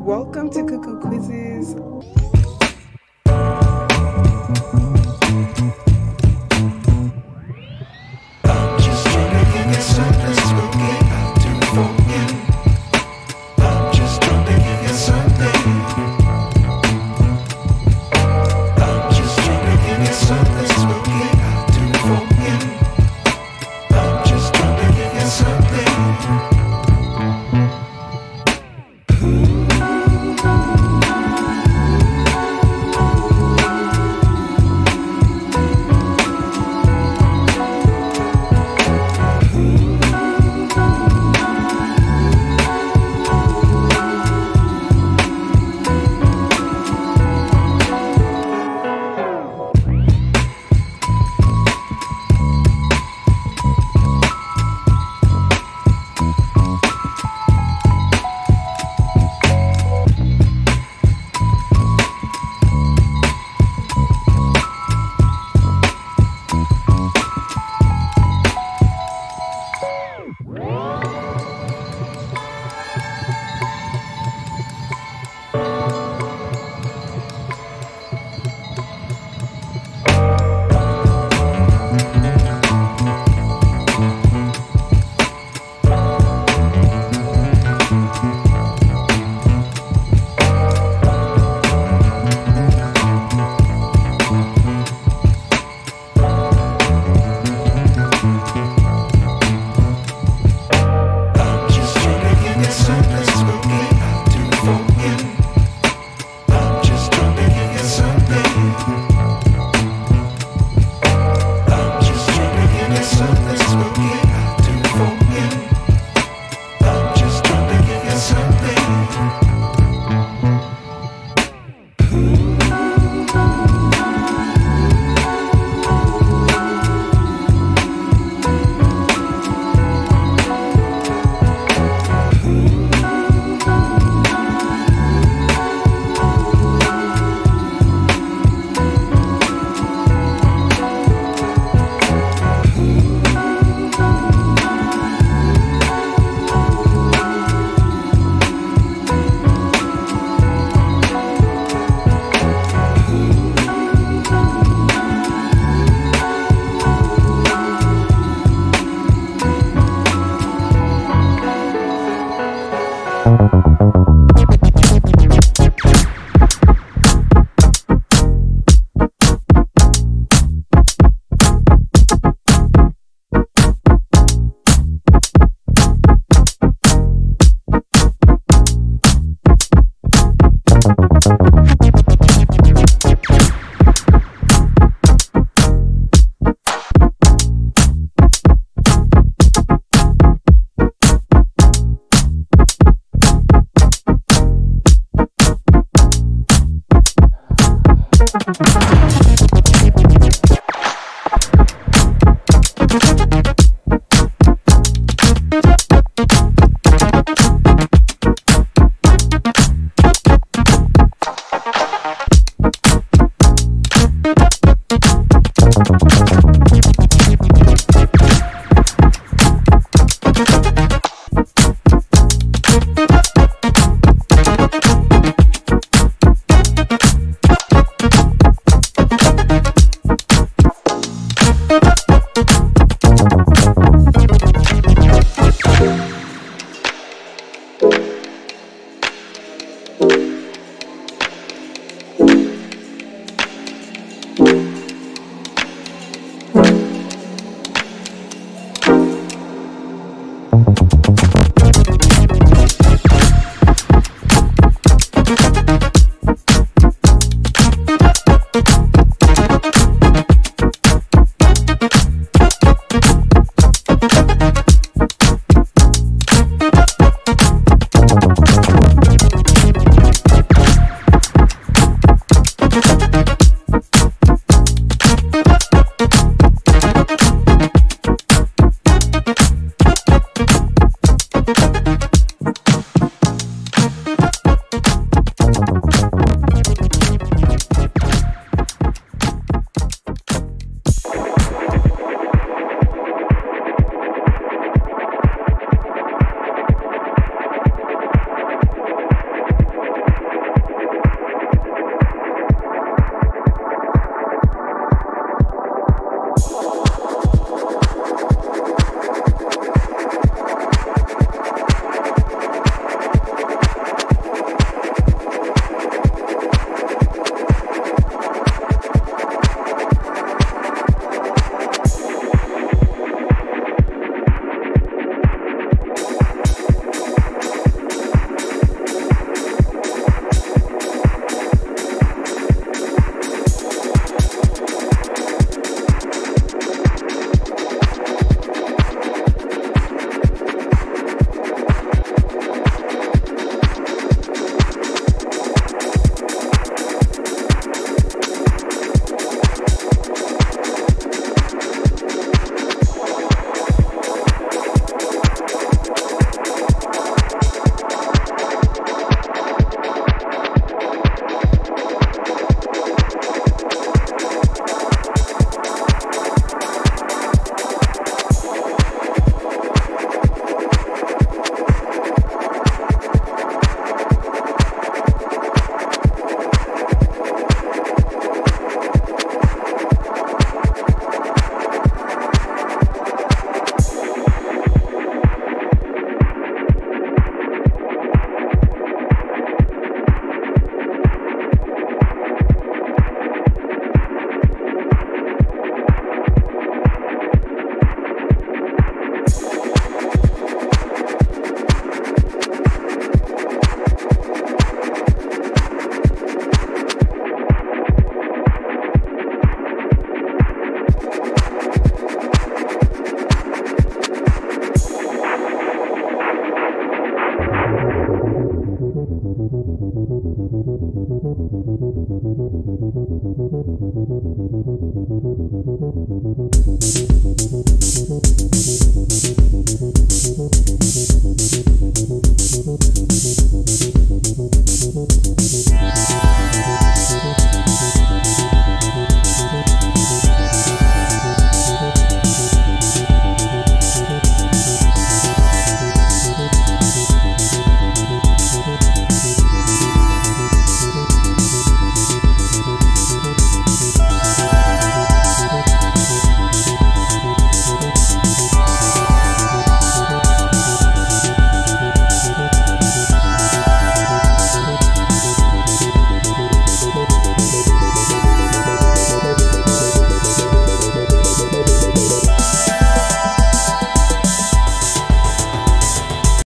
Welcome to Cuckoo Quizzes.